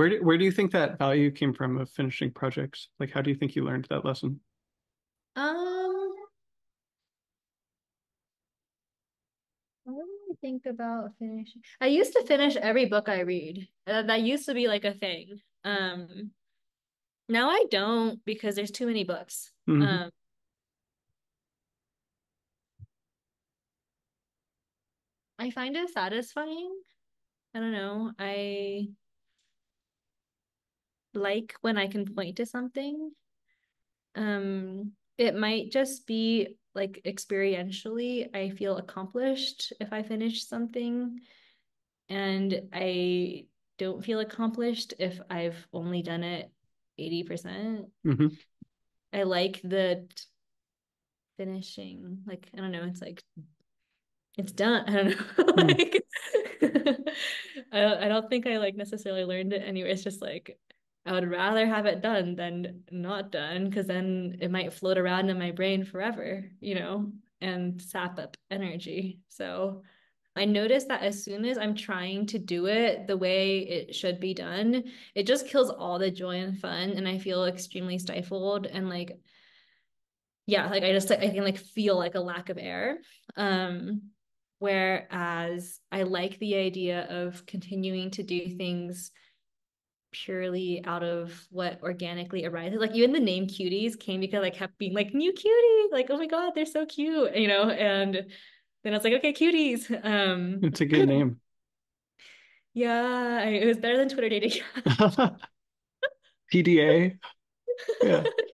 Where do, where do you think that value came from of finishing projects? Like, how do you think you learned that lesson? Um, I think about finishing? I used to finish every book I read. Uh, that used to be like a thing. Um, now I don't because there's too many books. Mhm. Um, I find it satisfying. I don't know. I like when I can point to something. Um, it might just be like experientially, I feel accomplished if I finish something, and I don't feel accomplished if I've only done it 80%. Mhm. I like the finishing, like, I don't know, it's like it's done. I don't know. Hmm. Like I don't, I don't think I like necessarily learned it anyway. It's just like I would rather have it done than not done because then it might float around in my brain forever, you know, and sap up energy. So I noticed that as soon as I'm trying to do it the way it should be done, it just kills all the joy and fun, and I feel extremely stifled and like yeah, like I just I can like feel like a lack of air. Um, whereas I like the idea of continuing to do things purely out of what organically arises. Like even the name cuties came because I kept being like new cutie, like oh my god, they're so cute, you know. And then I was like, okay, cuties. Um, It's a good name. yeah, I, it was better than Twitter dating. PDA. Yeah.